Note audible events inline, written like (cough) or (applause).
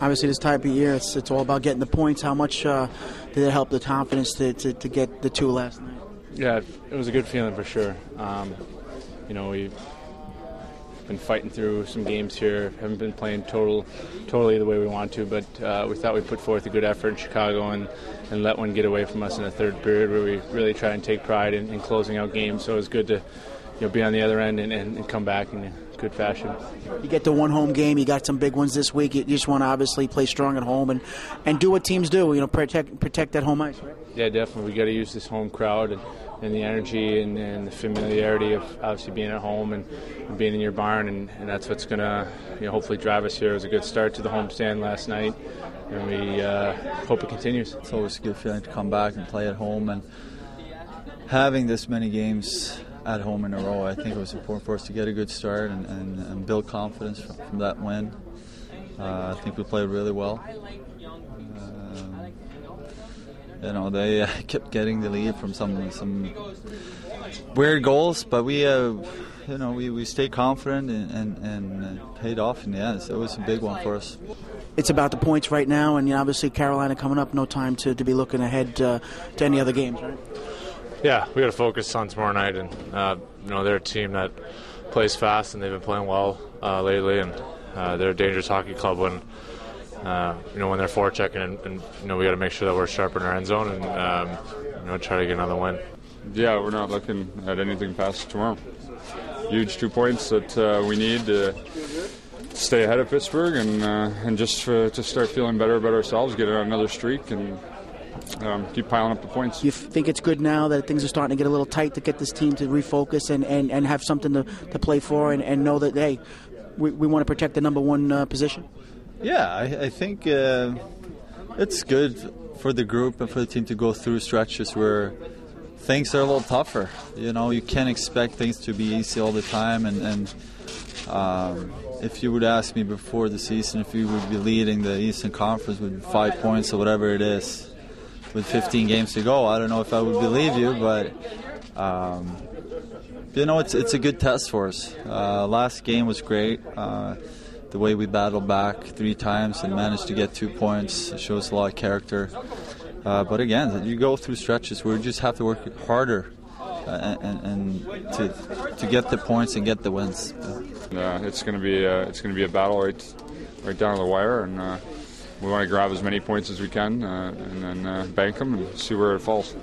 Obviously, this type of year, it's, it's all about getting the points. How much uh, did it help the confidence to, to, to get the two last night? Yeah, it was a good feeling for sure. Um, you know, we've been fighting through some games here. Haven't been playing total, totally the way we want to, but uh, we thought we put forth a good effort in Chicago and, and let one get away from us in the third period, where we really try and take pride in, in closing out games. So it was good to, you know, be on the other end and, and, and come back in good fashion. You get the one home game. You got some big ones this week. You just want to obviously play strong at home and, and do what teams do. You know, protect protect that home ice, right? Yeah, definitely. We got to use this home crowd and, and the energy and, and, the familiarity of obviously being at home and, and being in your barn, and, and that's what's going to you know, hopefully drive us here. It was a good start to the homestand last night, and we uh, hope it continues. It's always a good feeling to come back and play at home, and having this many games at home in a row, I think it was important for us to get a good start and, and, and build confidence from, from that win. Uh, I think we played really well. Um, you know, they uh, (laughs) kept getting the lead from some some weird goals, but we, uh, you know, we, we stayed confident and, and, and uh, paid off in the end. So it was a big one for us. It's about the points right now, and obviously Carolina coming up. No time to, to be looking ahead uh, to any other games, right? Yeah, we got to focus on tomorrow night, and uh, you know they're a team that plays fast, and they've been playing well uh, lately, and uh, they're a dangerous hockey club when uh, you know when they're forechecking, and, and you know we got to make sure that we're sharp in our end zone, and um, you know try to get another win. Yeah, we're not looking at anything past tomorrow. Huge two points that uh, we need to stay ahead of Pittsburgh, and uh, and just to start feeling better about ourselves, get another streak, and um, keep piling up the points. You think it's good now that things are starting to get a little tight to get this team to refocus and, and, and have something to, to play for and, and know that, hey, we, we want to protect the number one uh, position? Yeah, I, I think uh, it's good for the group and for the team to go through stretches where things are a little tougher. You know, you can't expect things to be easy all the time. And, and um, if you would ask me before the season if we would be leading the Eastern Conference with five points or whatever it is, with 15 games to go. I don't know if I would believe you, but um, you know, it's it's a good test for us. Uh, last game was great. Uh, the way we battled back three times and managed to get two points shows a lot of character. Uh, but again, you go through stretches where you just have to work harder uh, and, and, to to get the points and get the wins. Yeah, it's going to be a, it's going to be a battle right right down the wire and uh, we want to grab as many points as we can uh, and then uh, bank them and see where it falls.